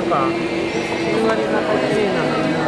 なんか、ふんわり心地いな。